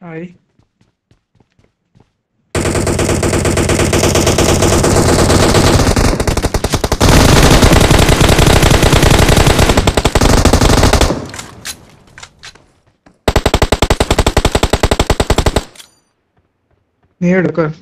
आई नेड कर